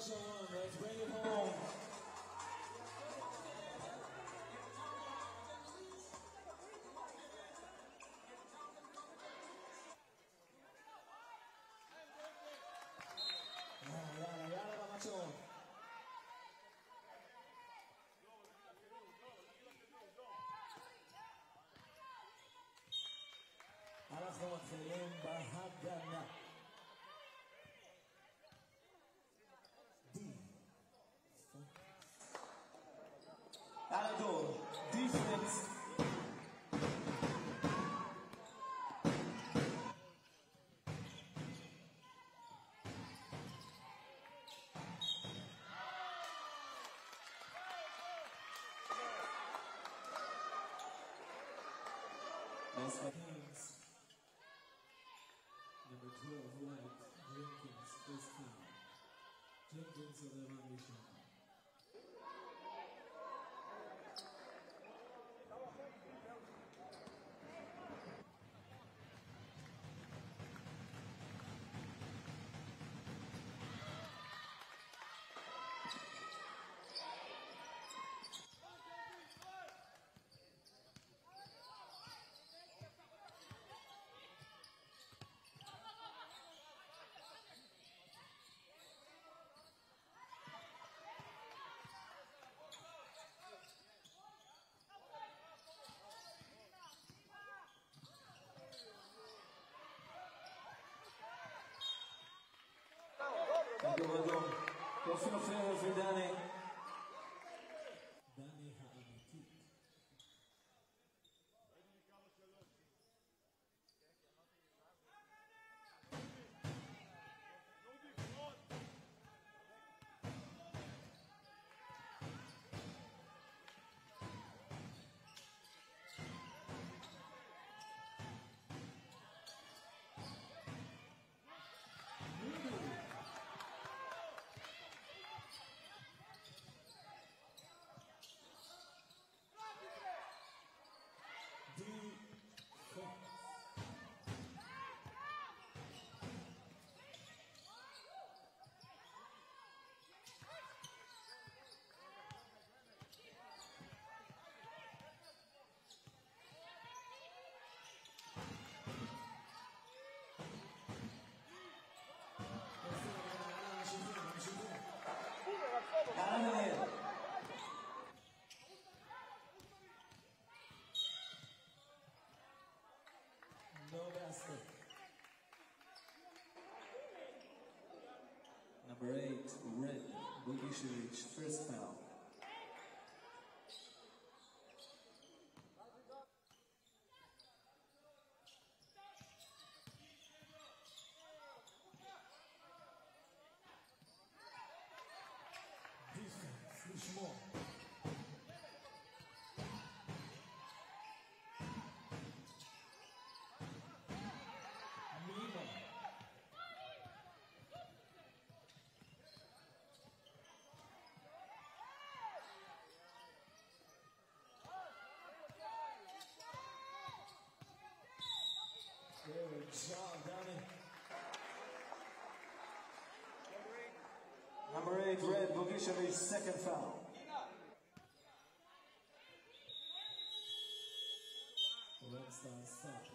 special one. Let's bring it home. יאללה, יאללה, יאללה, במצ'ו. אנחנו מתחילים בהגנה. Nice one. Kings. Number 12, White, Jenkins, first team. Jenkins of the 先ほど年の末の水だね No basket. Number eight, Red Boogie first foul. Job, Danny. Number eight, Red, Bogishevich, second foul. Red Star stop.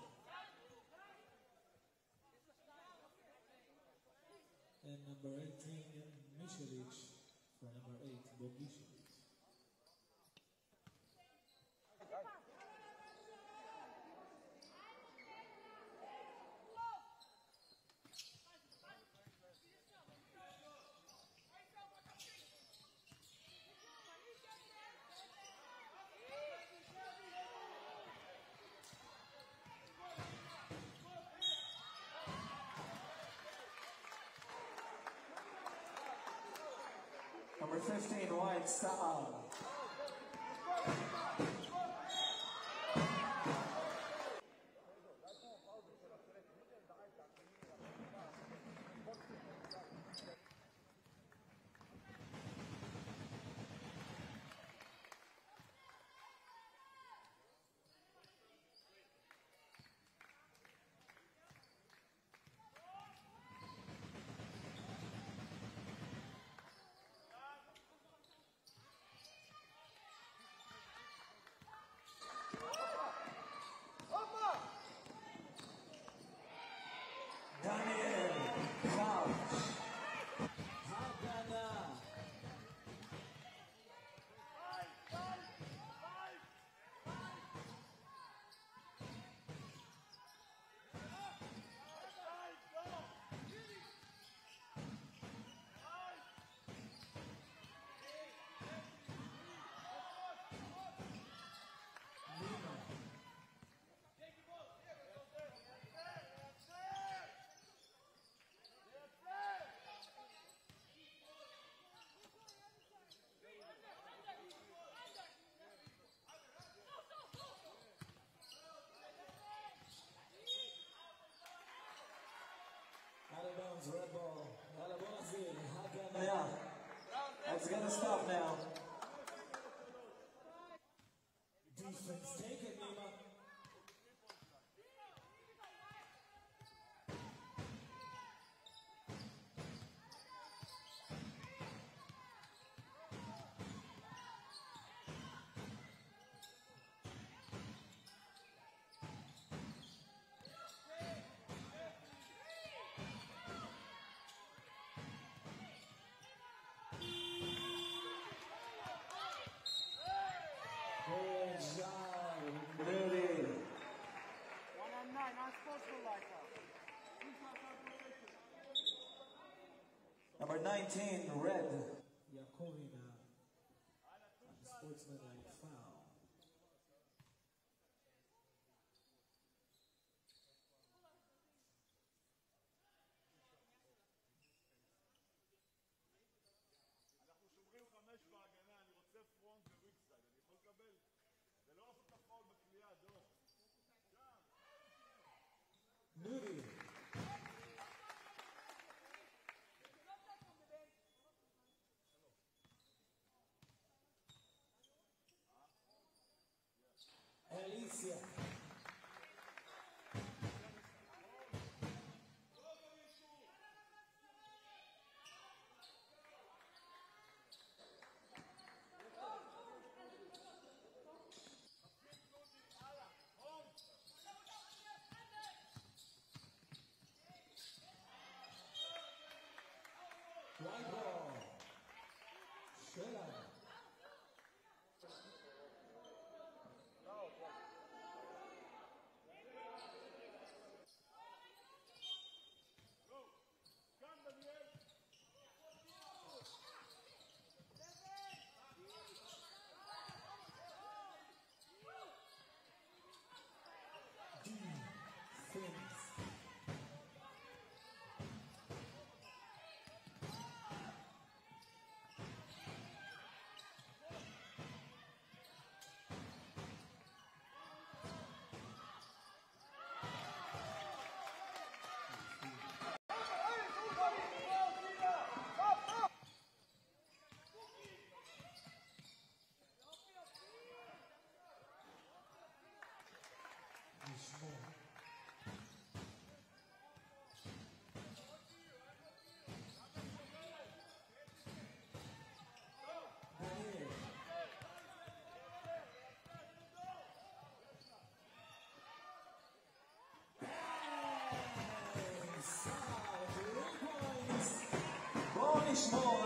And number 18, Mishevich for number 8, Bogishevich. Number 15, White, Red ball. Buonasera. It's gonna stop now. Number 19, Red. Alicia. more.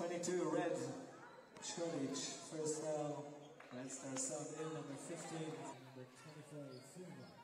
22 red Church, first row. Red Star Sound in number 15. Number 25 Silva.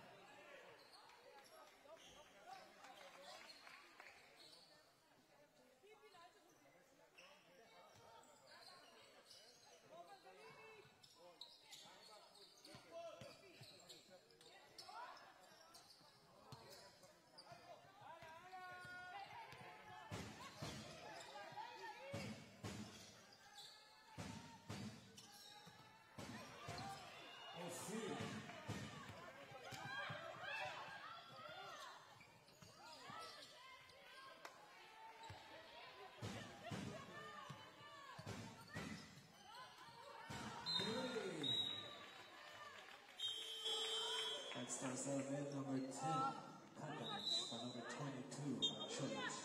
Red Star sub in number 10, Kandans, for number 22, Chulich.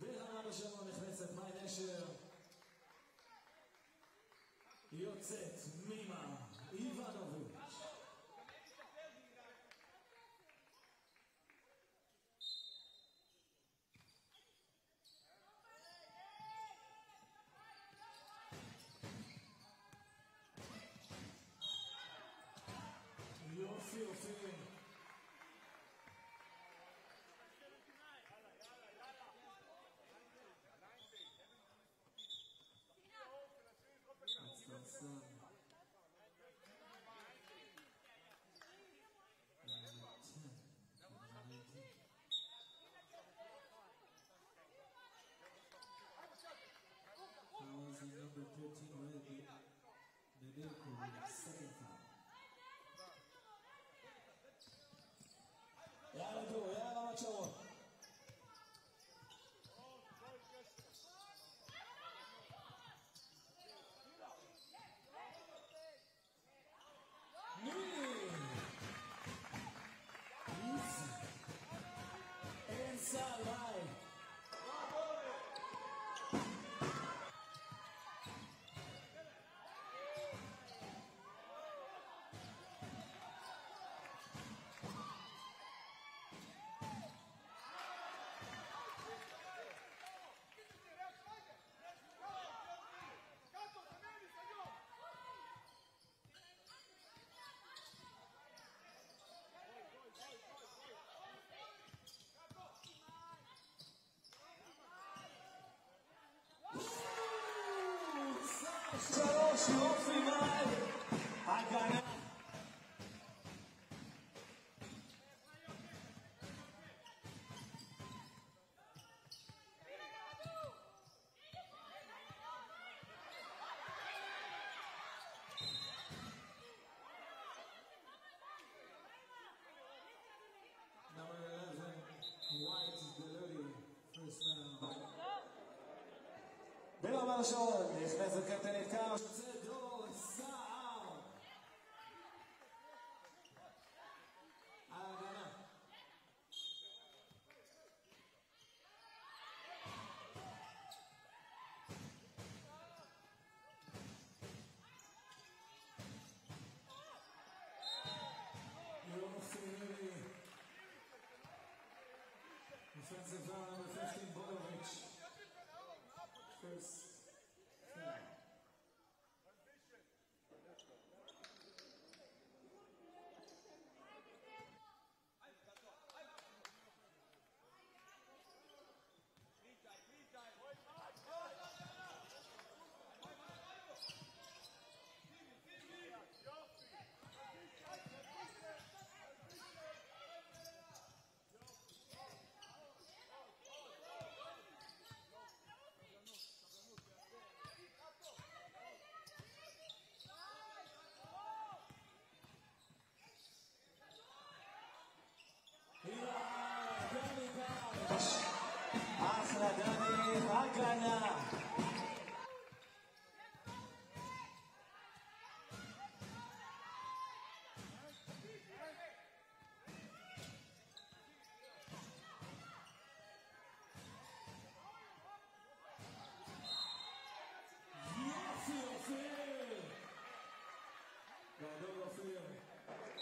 ברמת השלום נכנסת מאי נשר. Amen. Καλώς όφη μάλλη, αγκανά. Number 11, White Deludi, first round. Bella, Manson. השרון נכנסת קפטנית קאו. יוצא דור סער. ההגנה. יופי מירי. Defensive foul number 15, Bodovic. First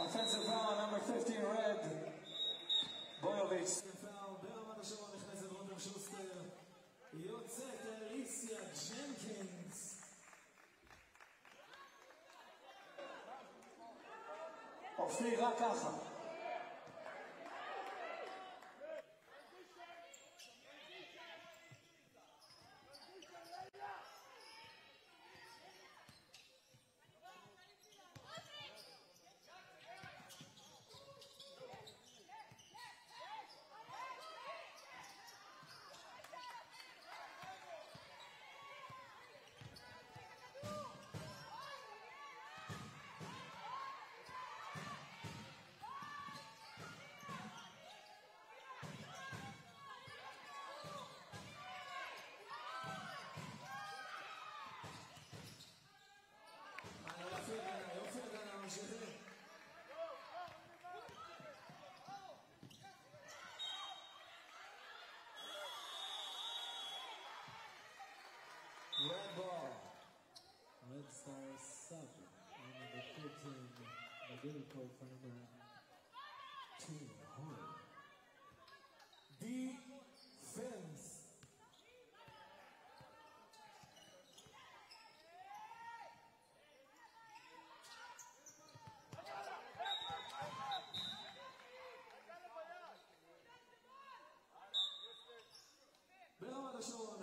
offensive foul, number 15, red, בויוביץ'. ברמת השבוע נכנסת רותם שוסטר, יוצאת אליסיה ג'נקינס. אופיר, רק ככה. seven. And number 15, the Tim Defense. Bravo, Show.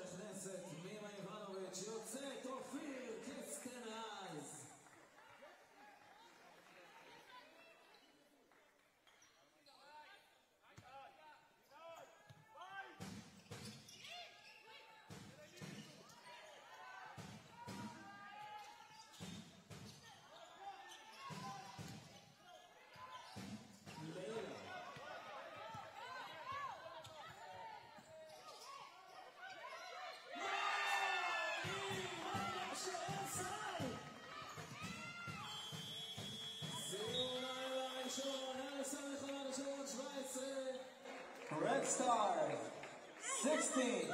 Red Star, 16.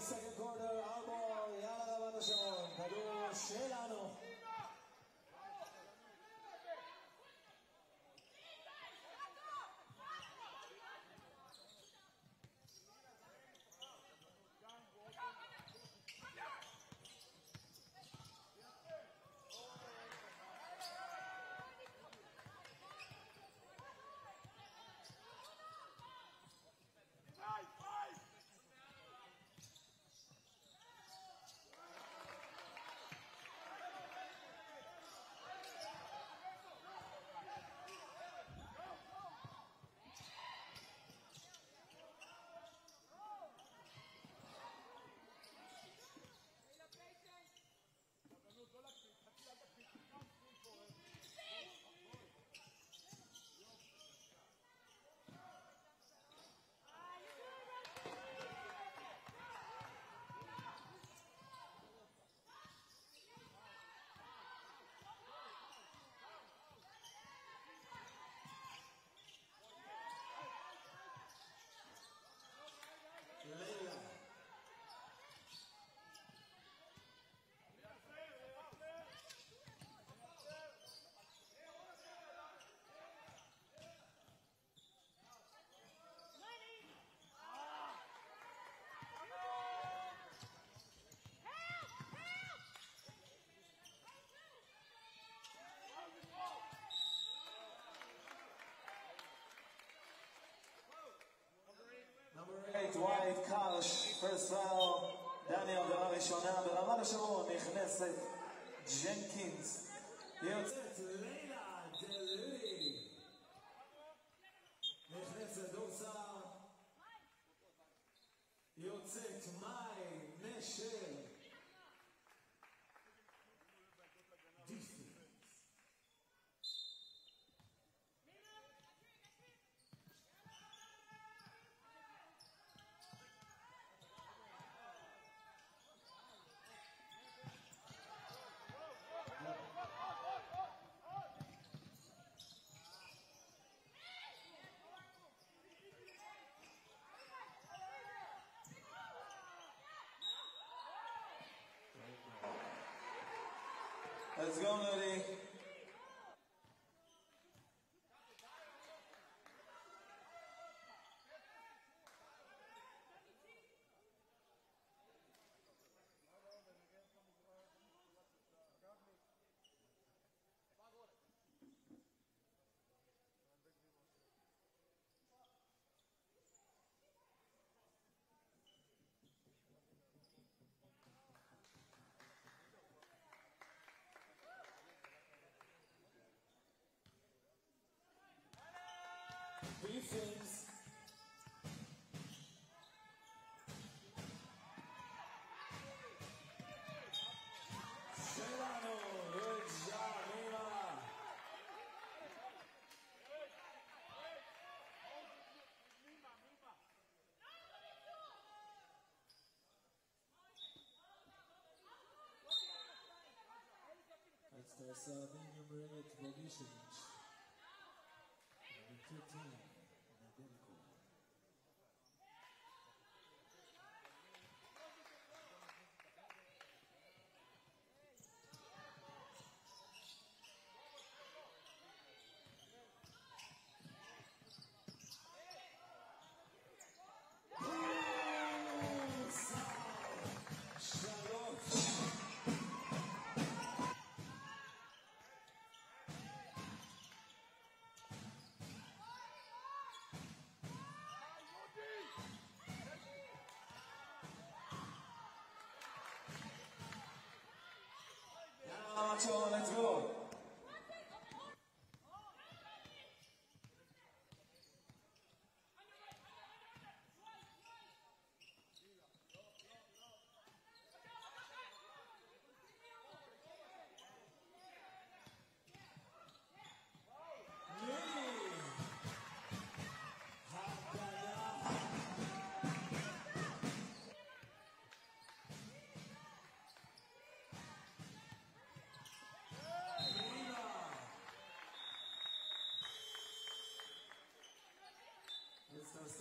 second quarter, Albo Yanagawa Show, Kadu Shela. Great White Cash, first Row, דני עבירה ראשונה, ברמת השרון נכנסת ג'נקינס, יוצאת ל... Let's go, Sims. Celano, good job, Nima. That's the Slovenian Marriott Bogisiewicz. Macho, let's go. It's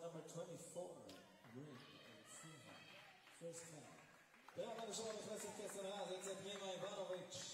number 24, Green and Sinha. First time. Prema na žalost Vasilke Sanaze, Cepnjeva Ivanović.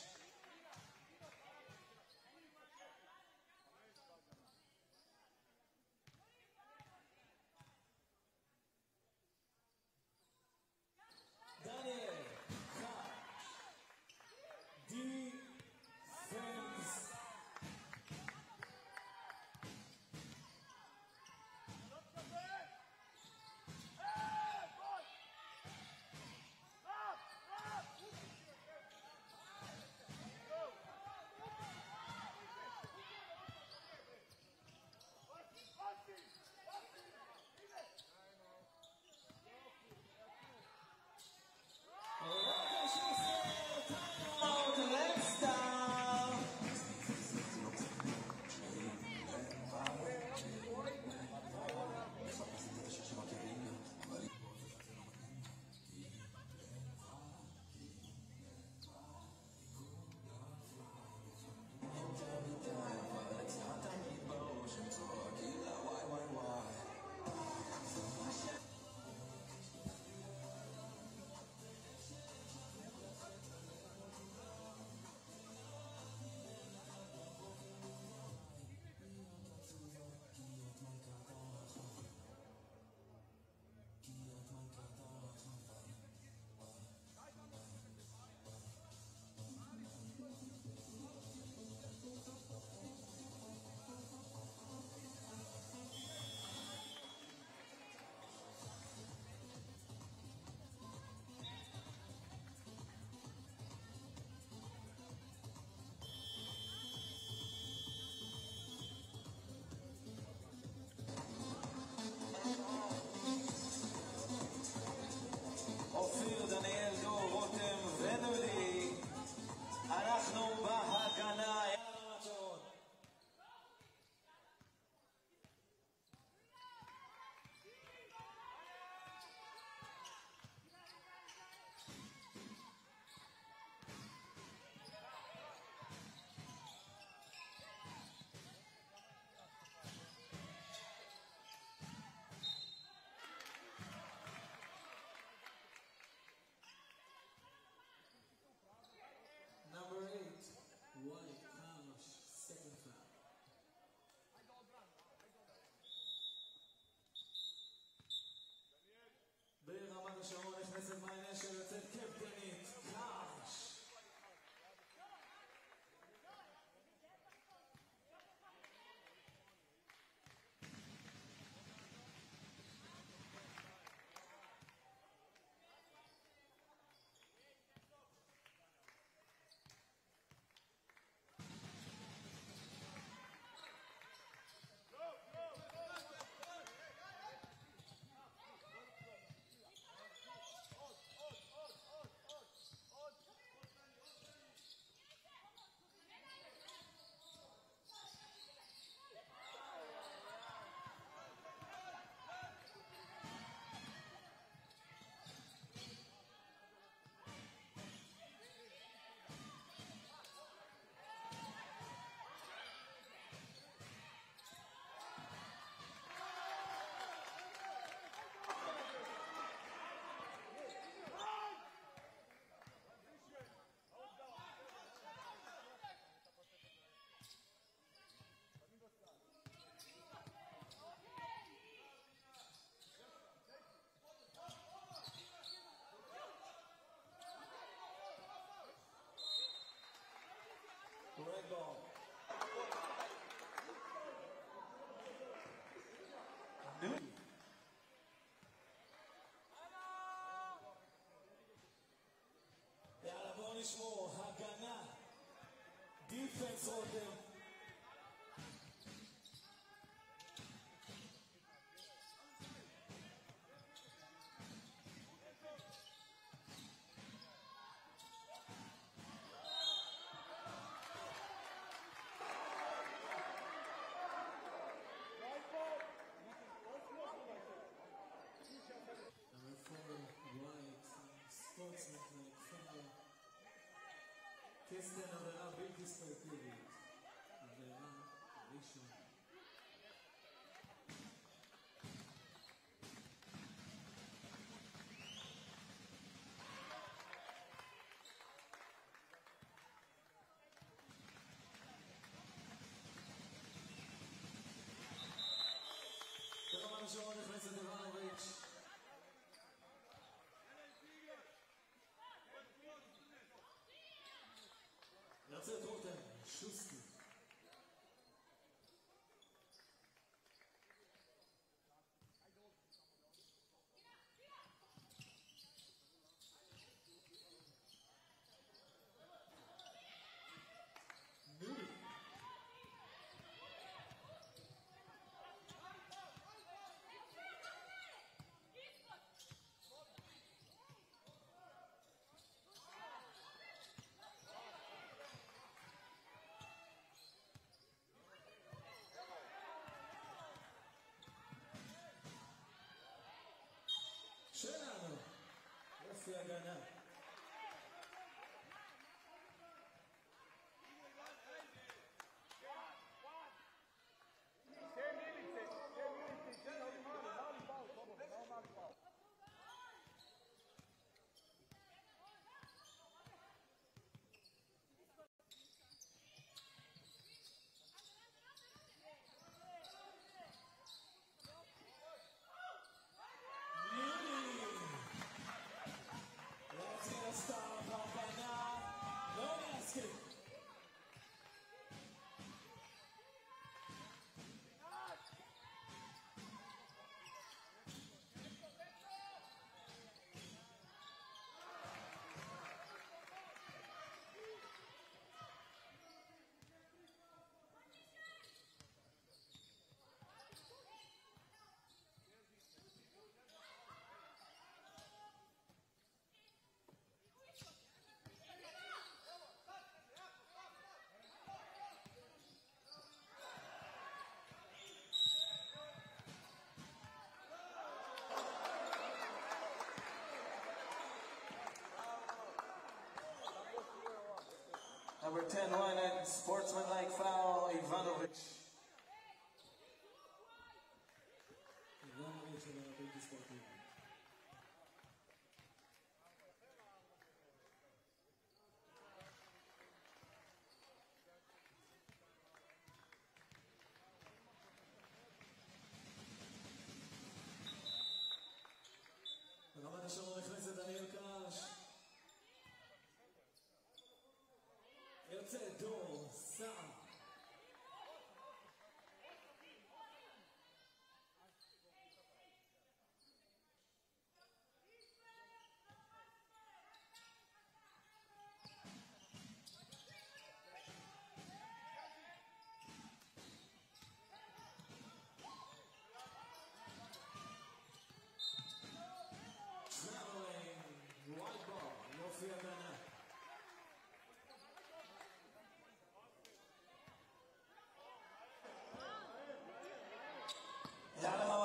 Number eight, White House, second foul. ברמת השרון נכנסת מאי נשר, יוצאת קפטנית, ball. Newton. Yalabonishmo, Haganah. Defense of them. Esta novela bem desconhecida. Novela Leixão. Senhoras Chorando. Você, Gana. Number 10, one at sportsmanlike foul, Ivanovic.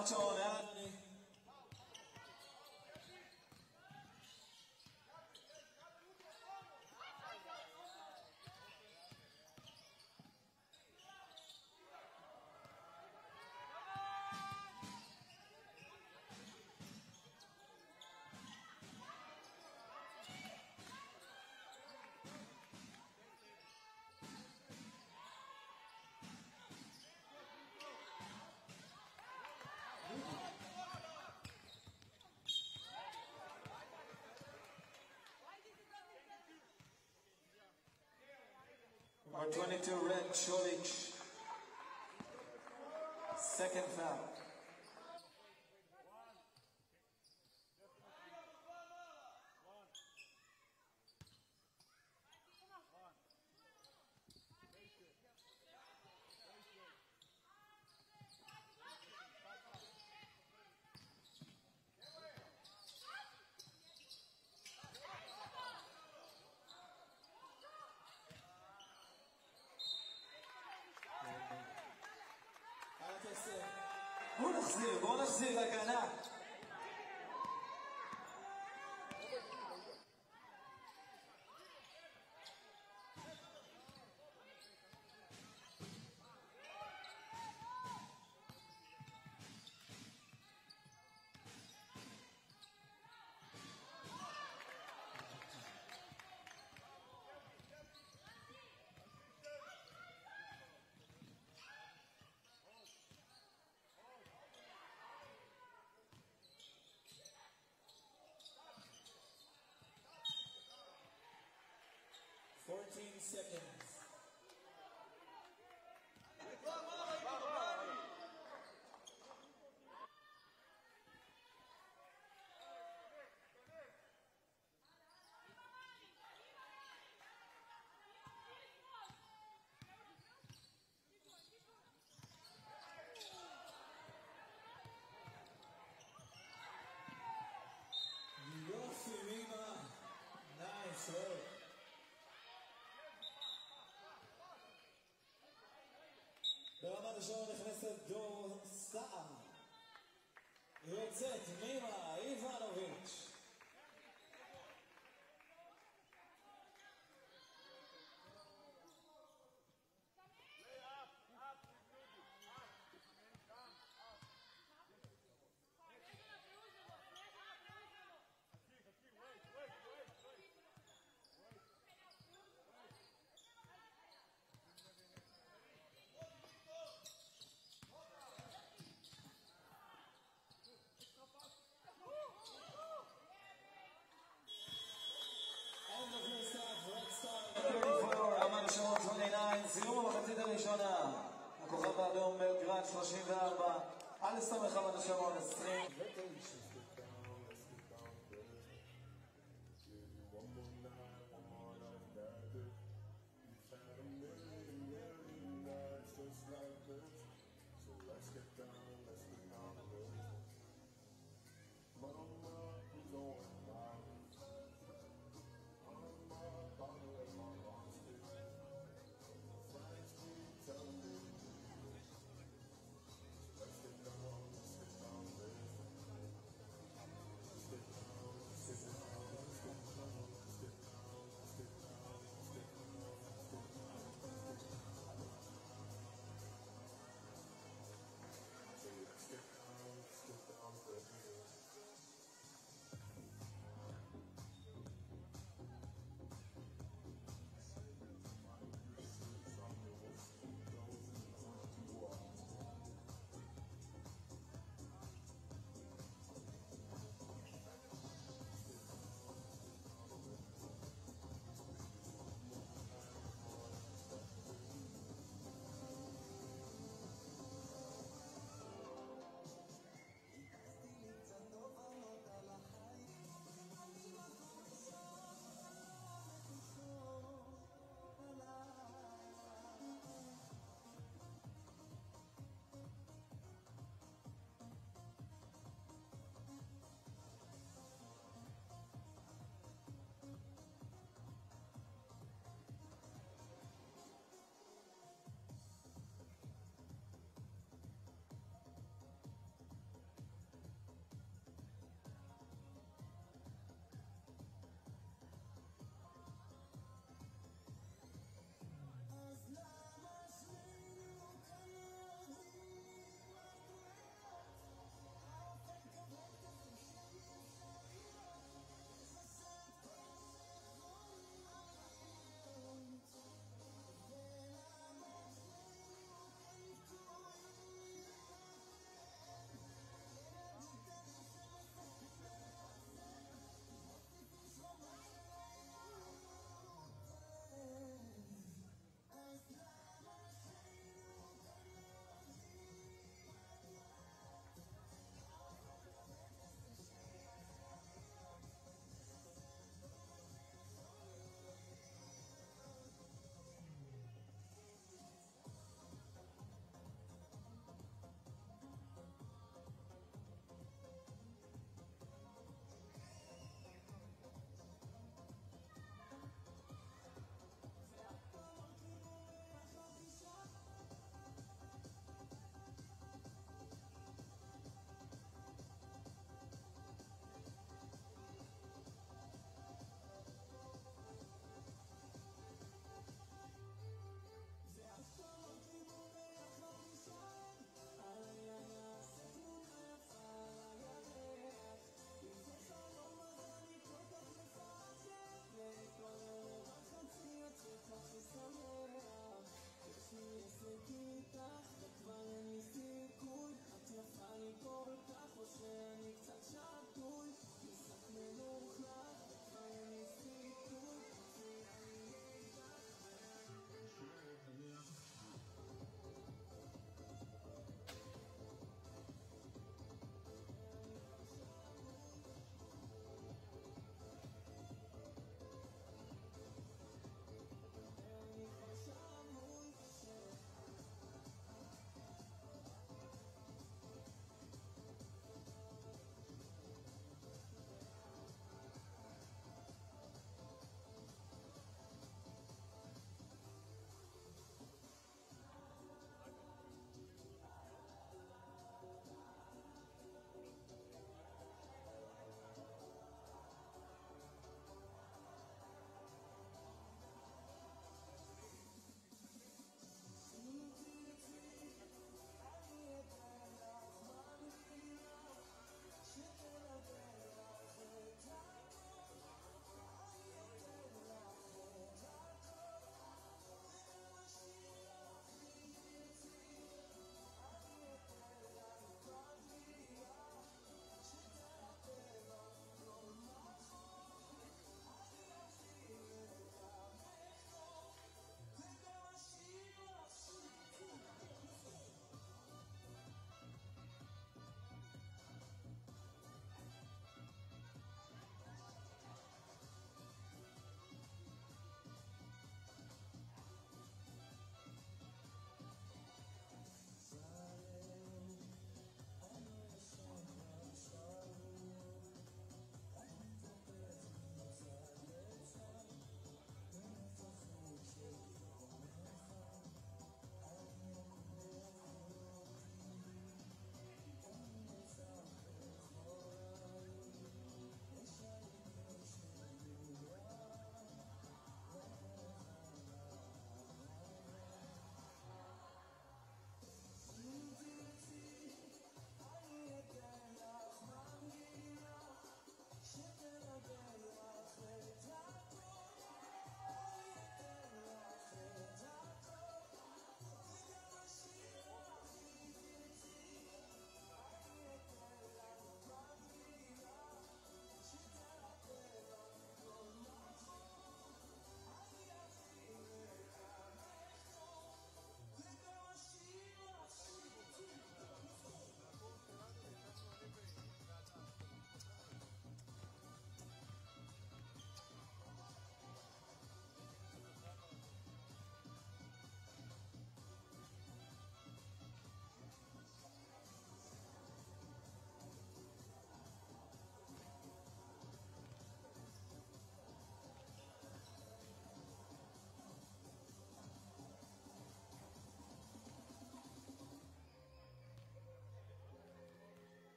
March on Or 22 red Cholich. Second foul. Godzilla ganhar? 19 seconds. השעון נכנסת דור סער. יוצאת מימה לאומברג, רק 34, על 25 עד השרון, 20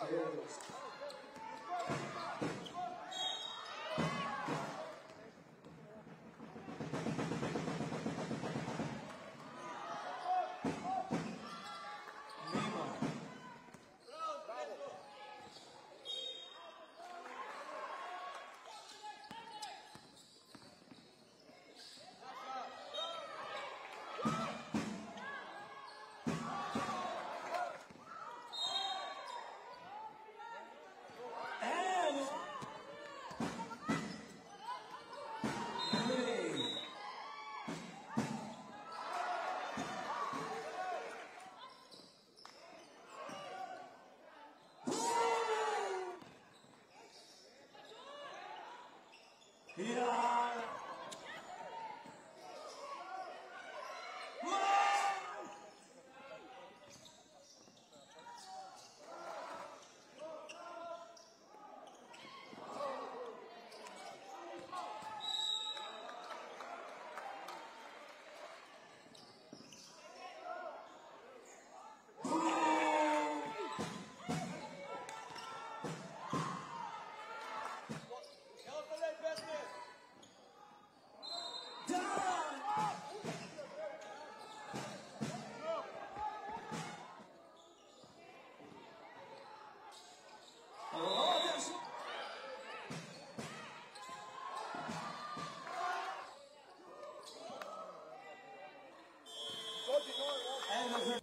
Hallelujah. Yeah! And this is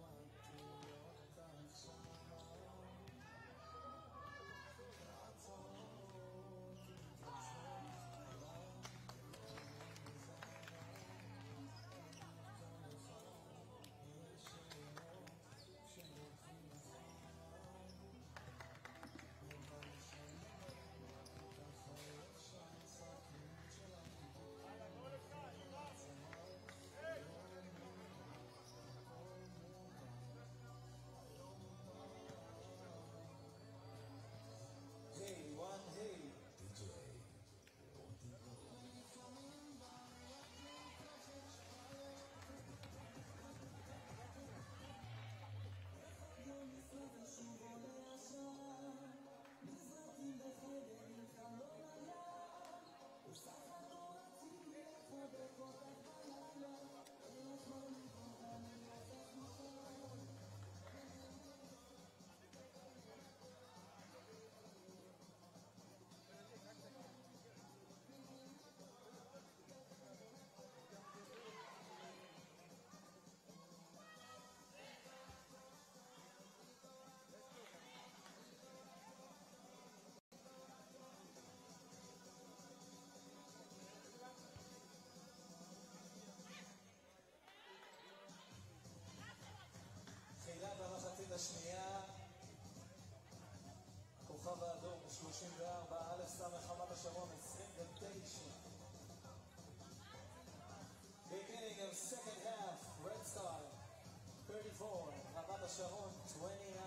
רמת השרון 29.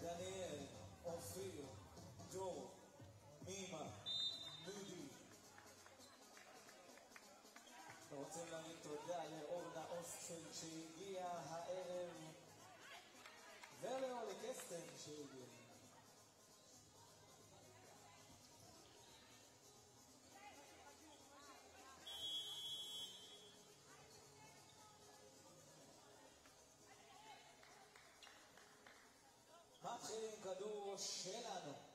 דניאל, אופיר, דור, מימה, דודי, אנחנו רוצים להגיד תודה לאורנה אוסטפלד שהגיעה הערב ולאולי קסטן שהגיע. Oxenado.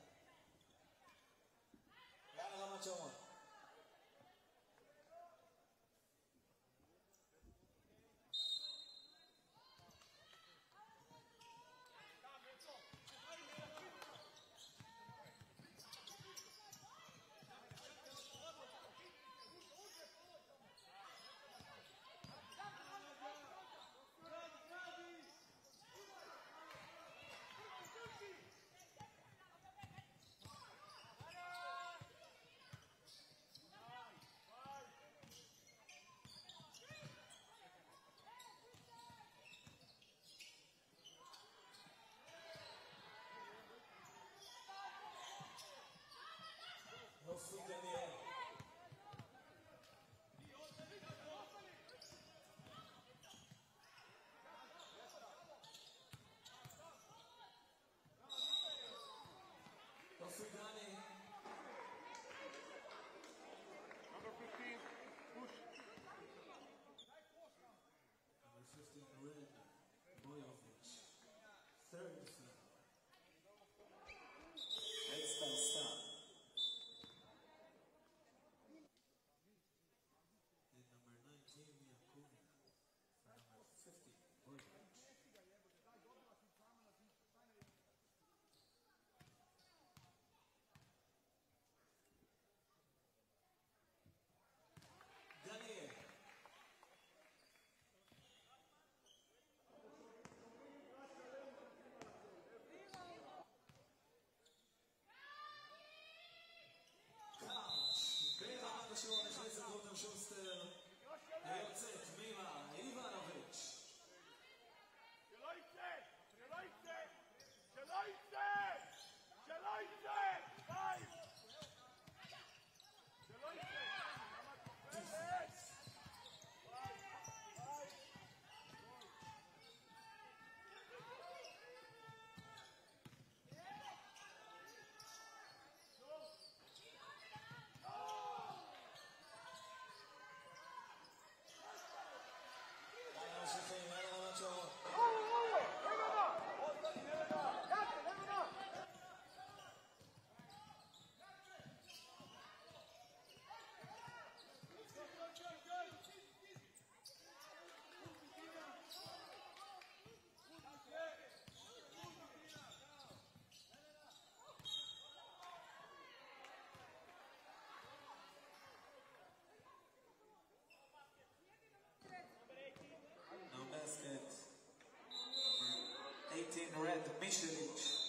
In red messages.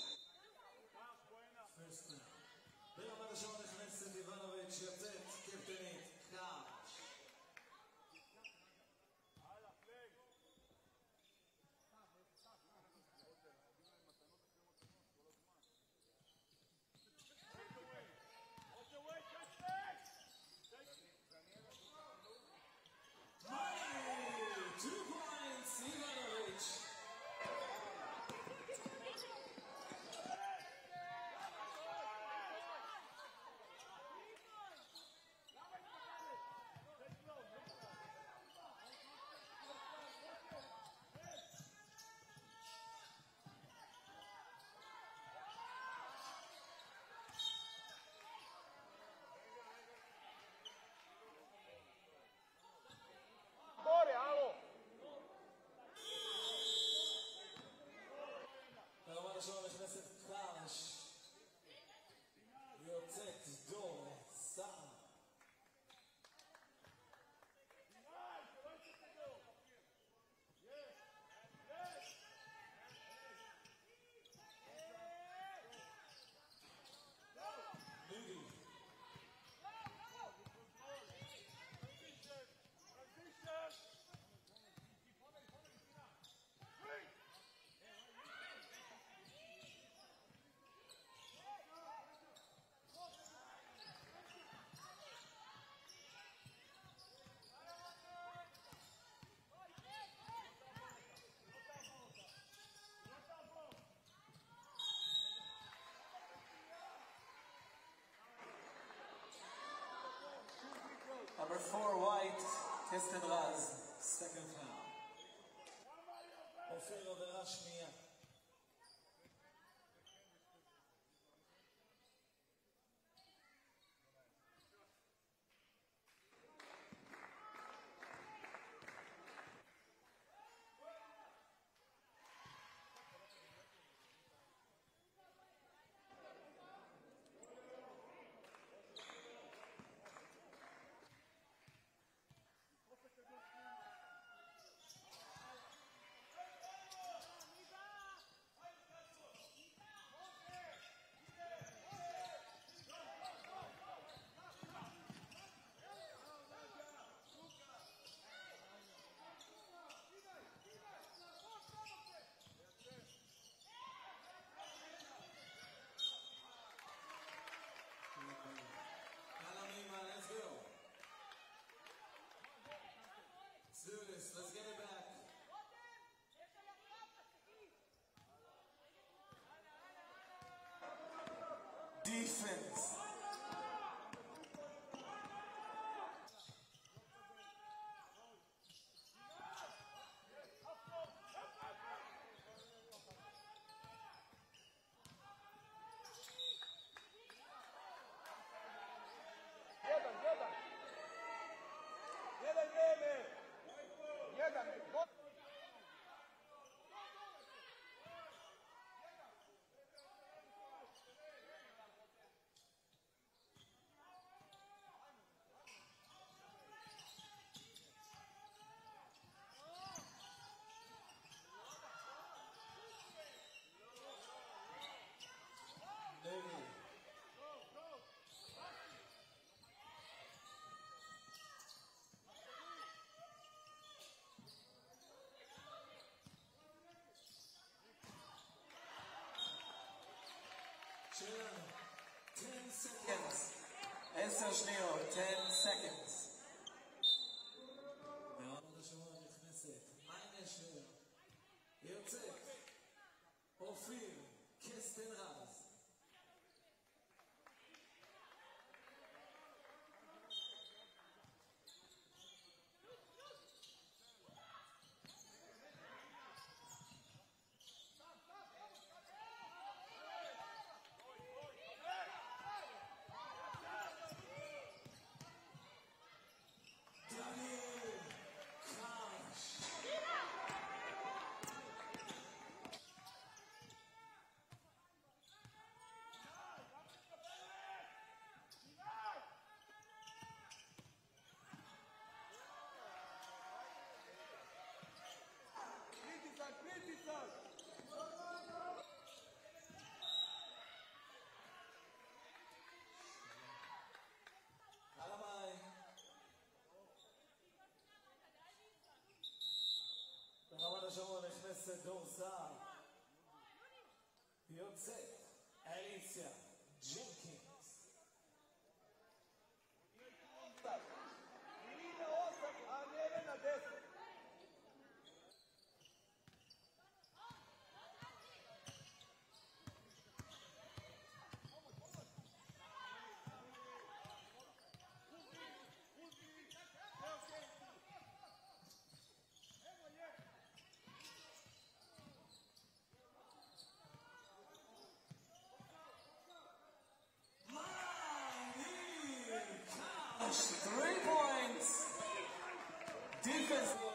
personas Number four, White, Tested Raz, second class. defense. Jeden, jeden! Jeden, jeden! seconds. Eso Schneo, 10 seconds. השבוע נכנסת דור סער, היא יוצאת. Three points. Defense.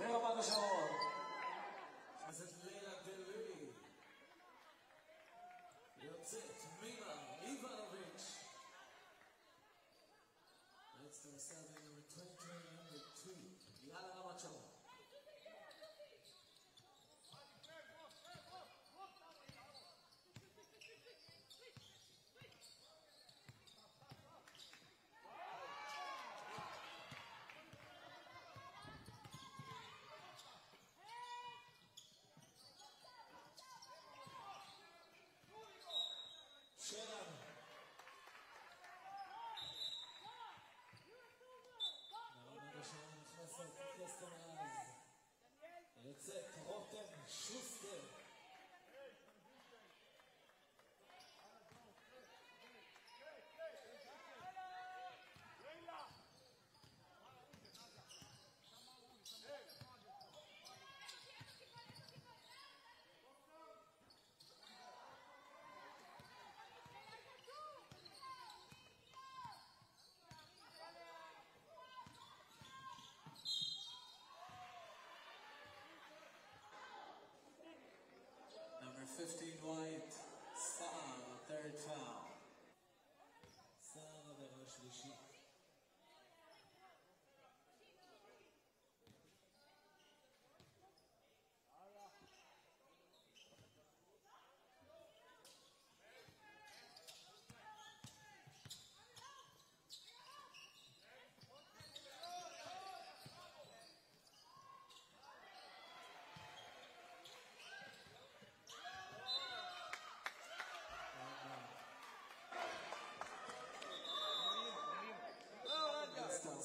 ではまいりましょう15 white, Sana, third foul.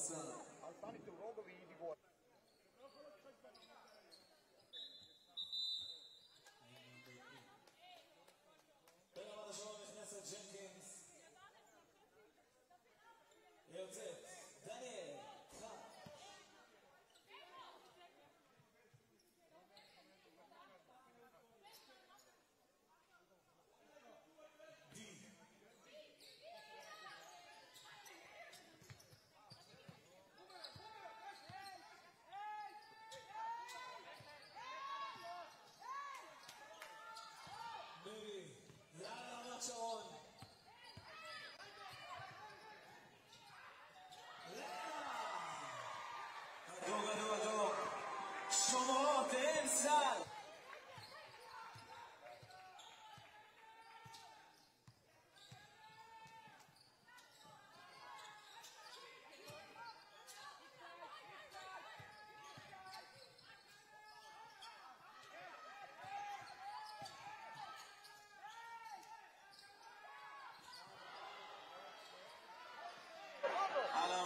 son. on.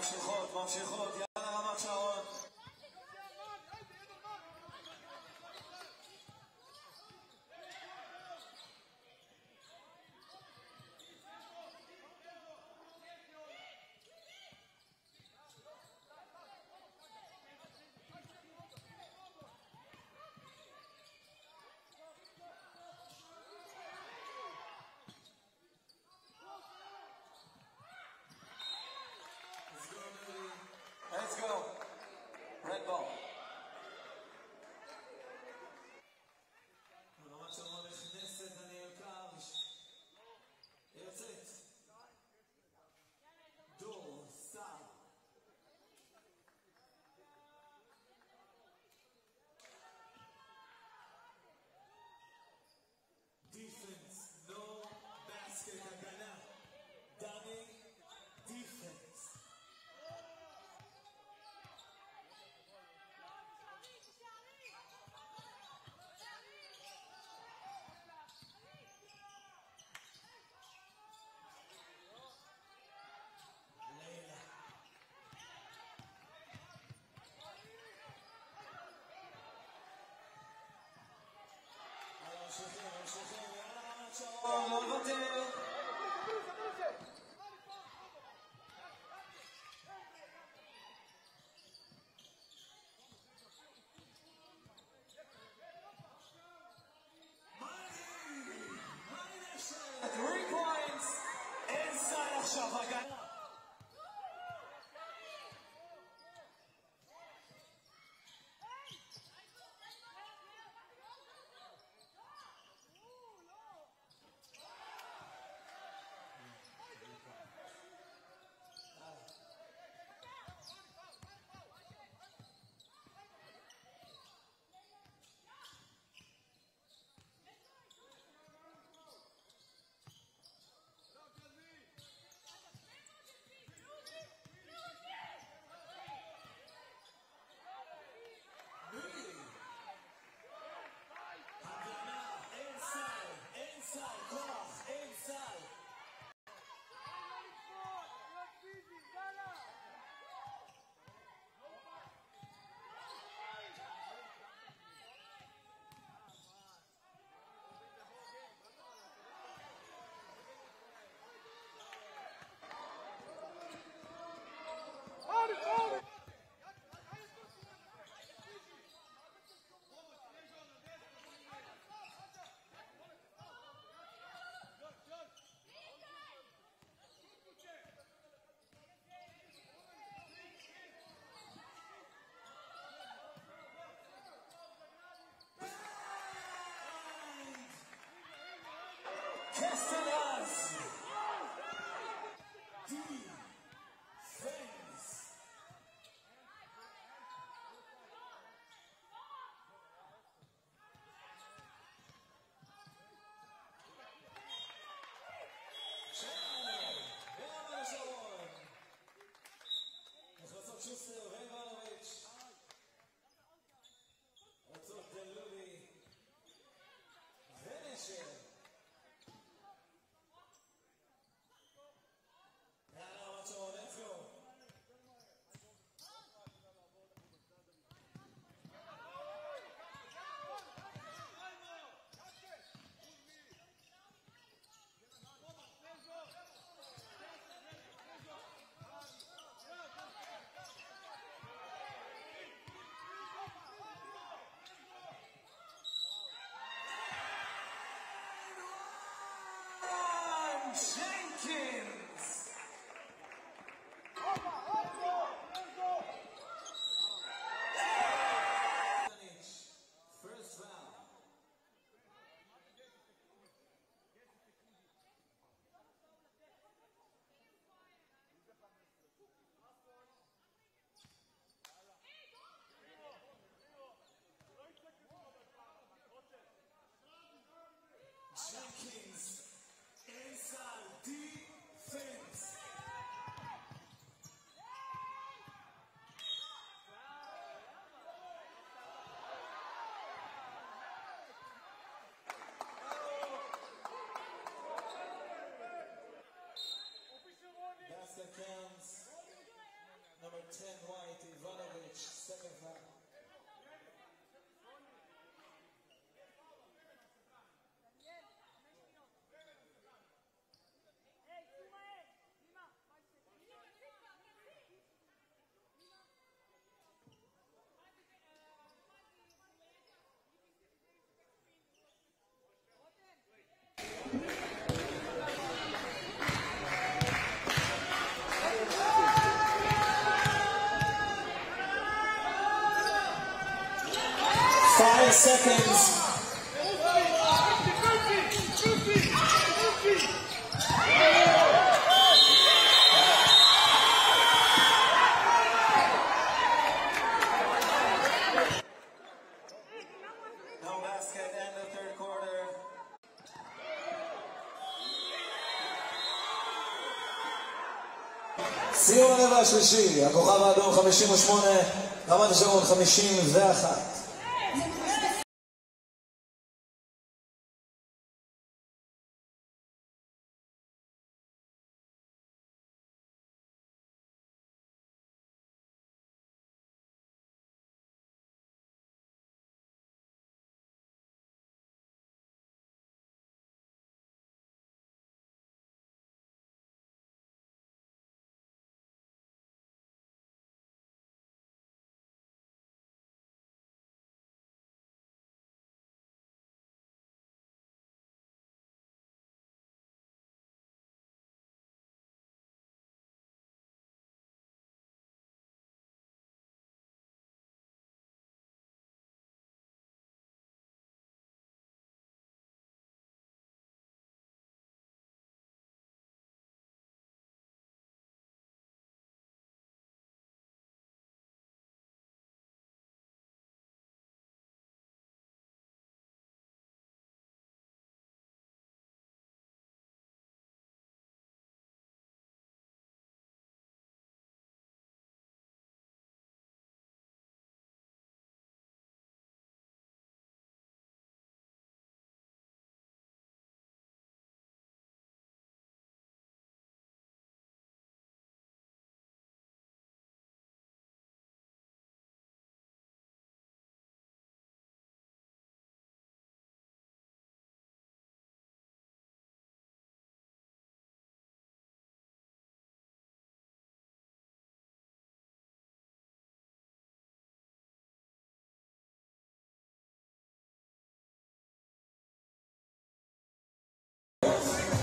ממשיכות, ממשיכות, יאללה רמת שרון. Oh, us. Jenkins. seconds. סיום הרבע השלישי, הכוכב האדום 58, רמת השרון 51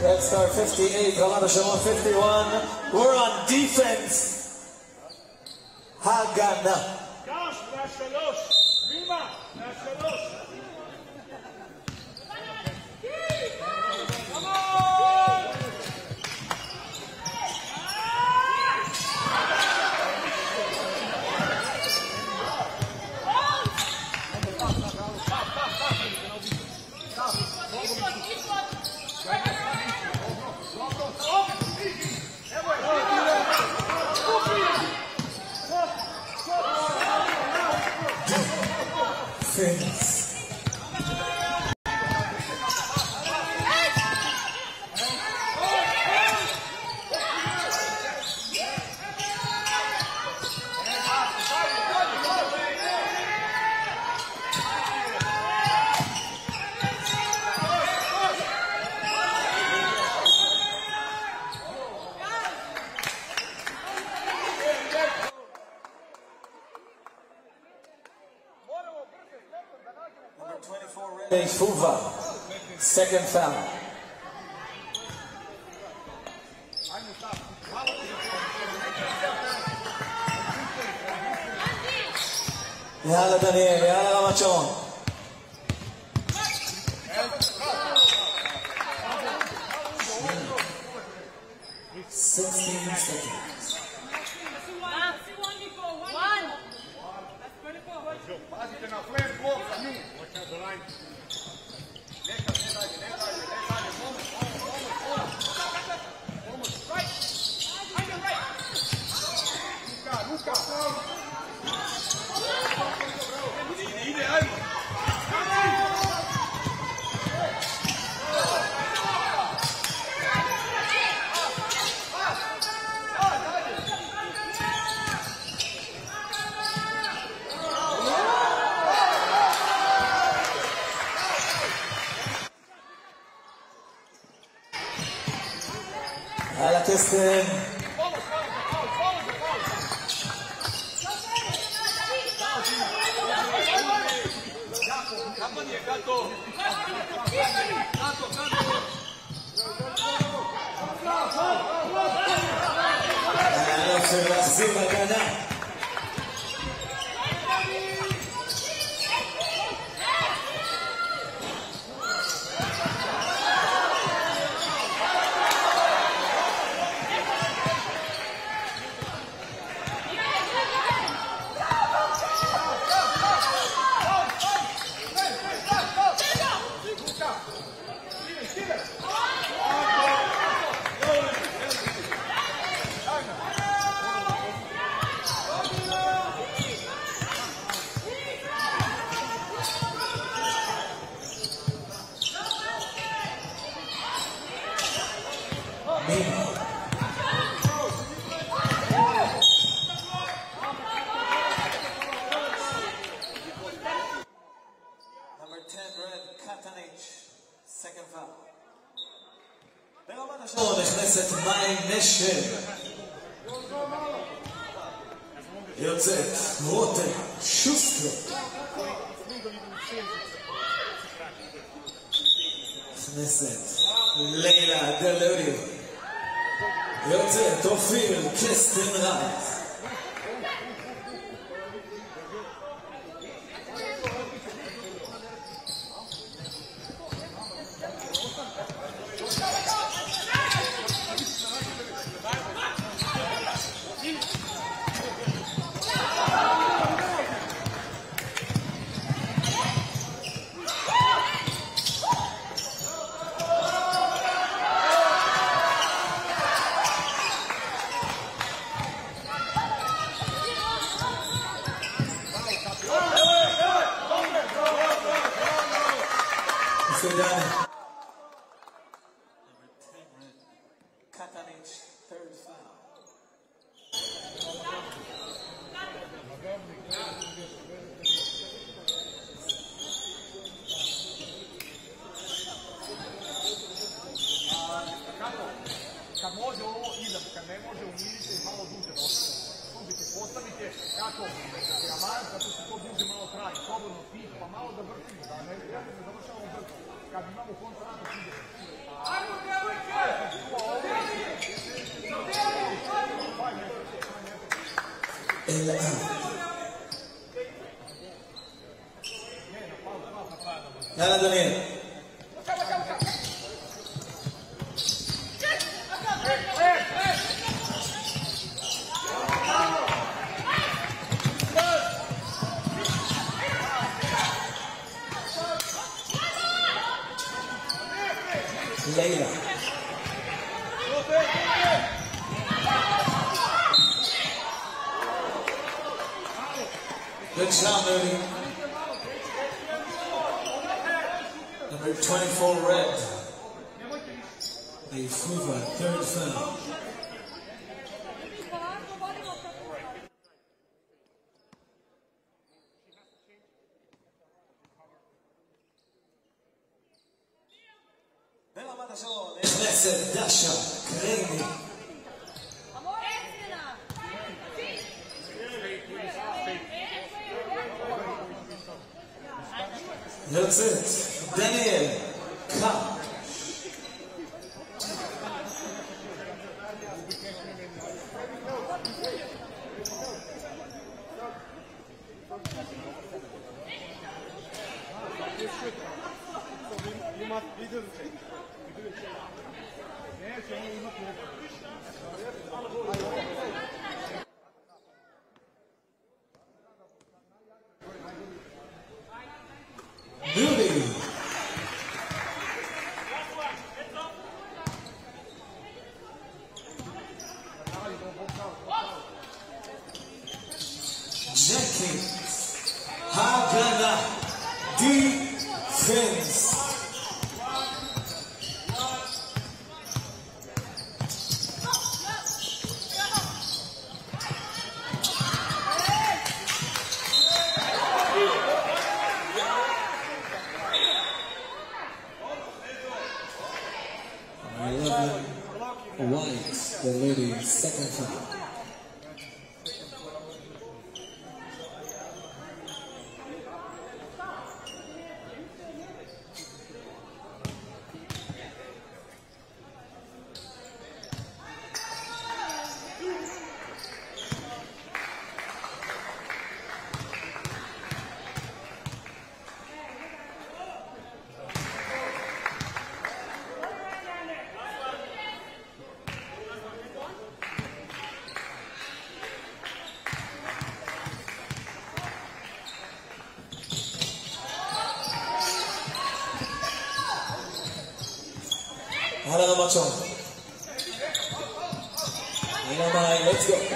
Red Star 58, Galata Shalom 51. We're on defense. Hagana. Você vai. tener Anderson. Nella mata sono le Blessed, Dasha, Cremi. 四つ、ダニエル。Let's go.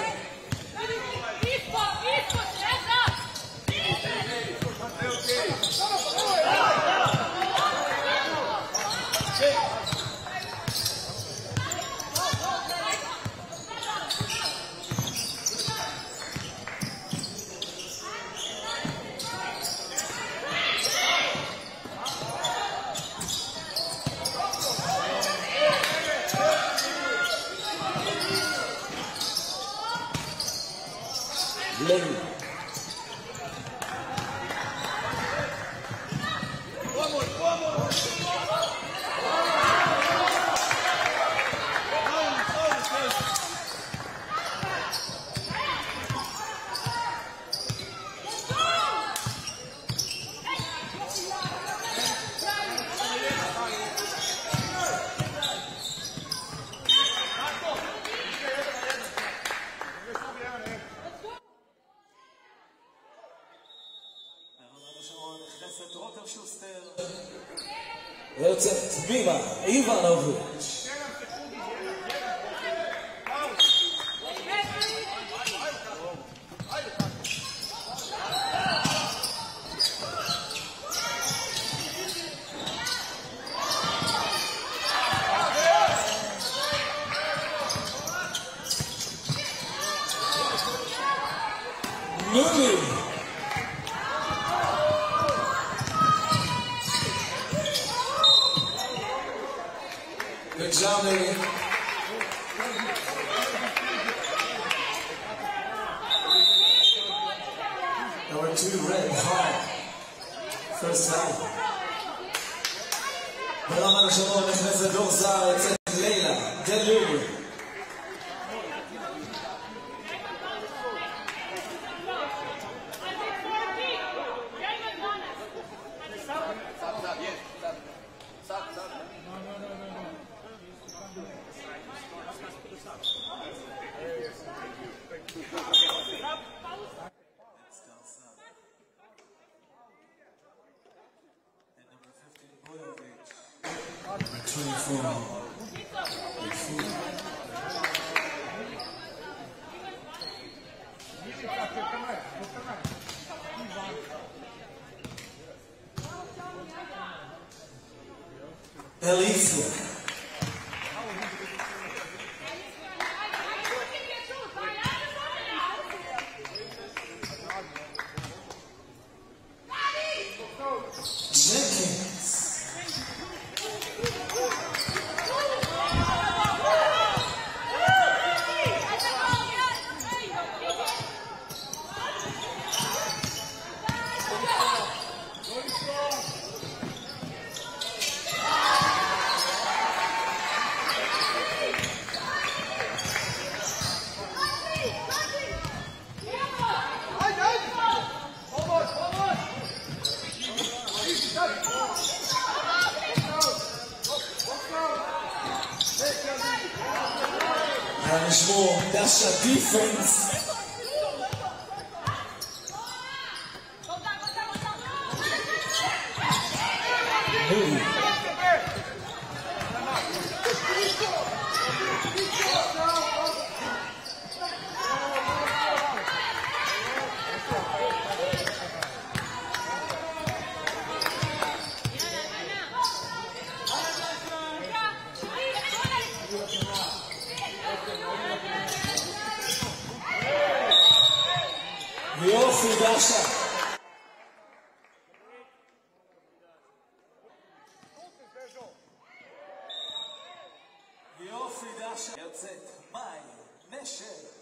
יוצא, ביבה, איוון עברו. יחידה שיוצאת מים, נשר.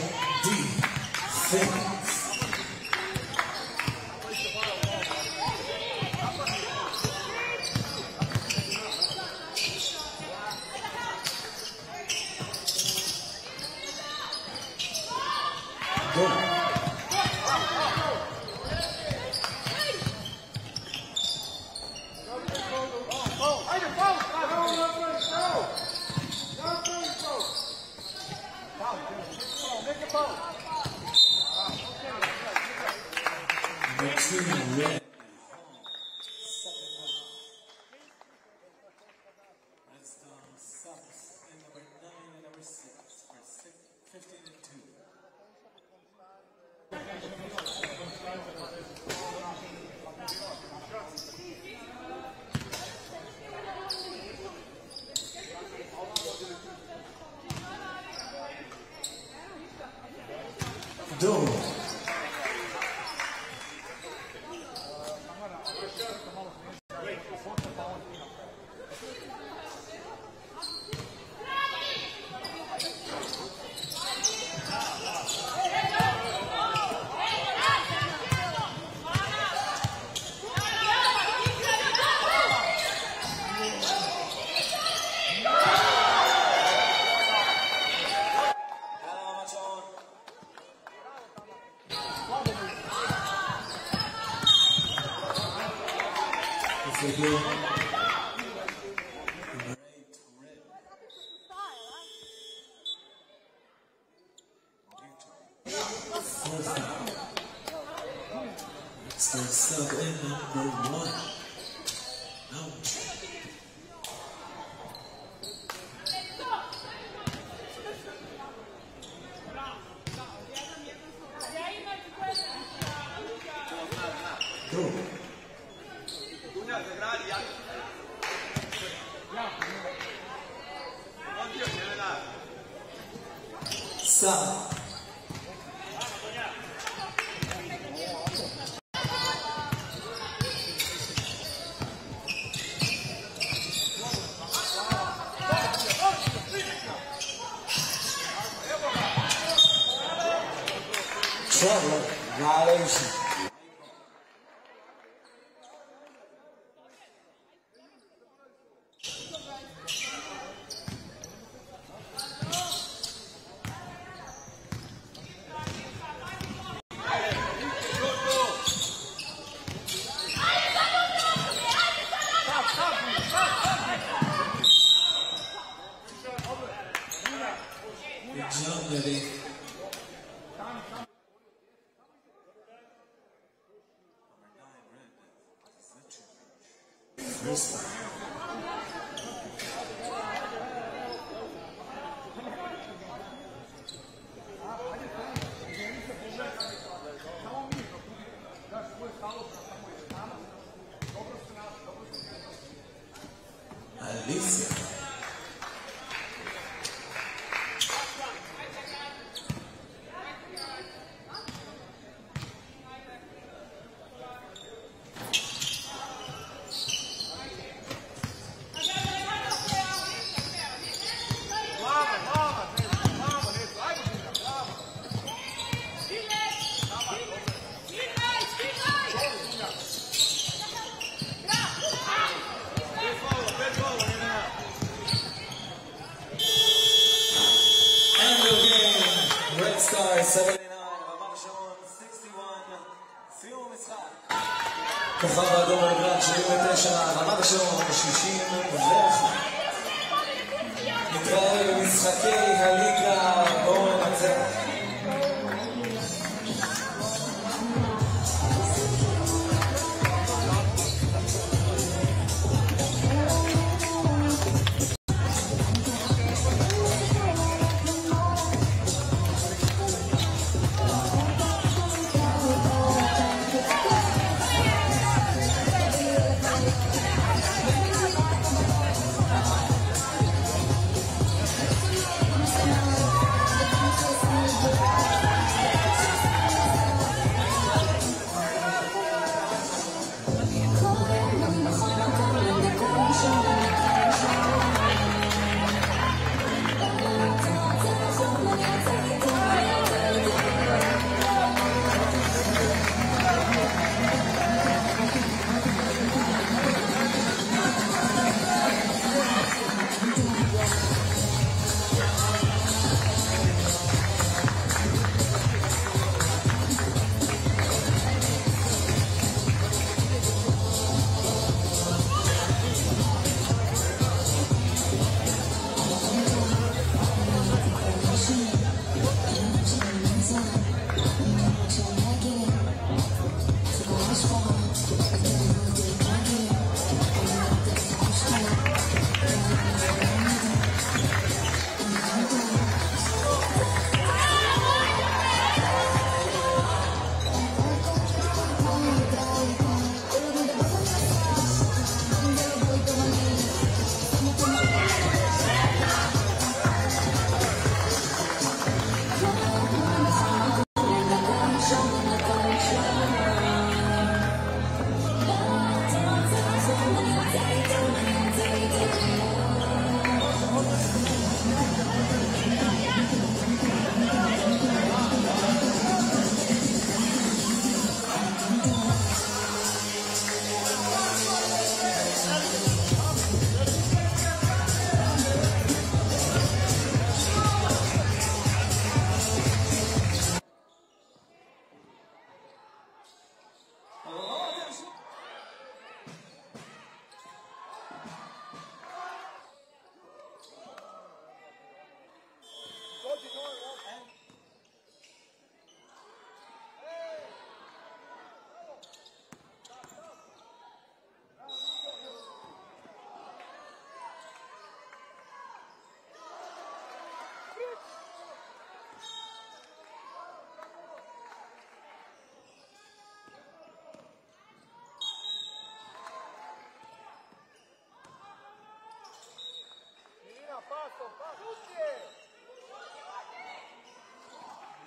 D. Finney.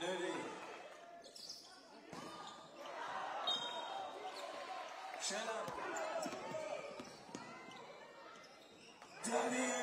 Nuri. Şenap. Daniel.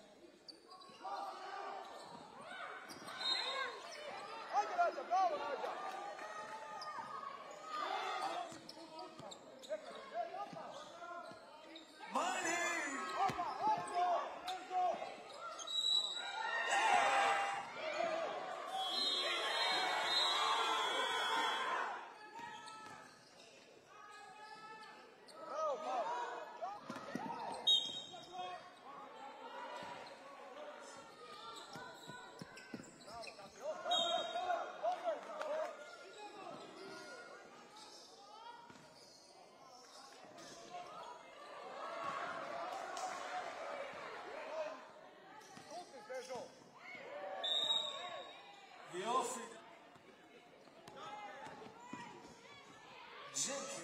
Gently.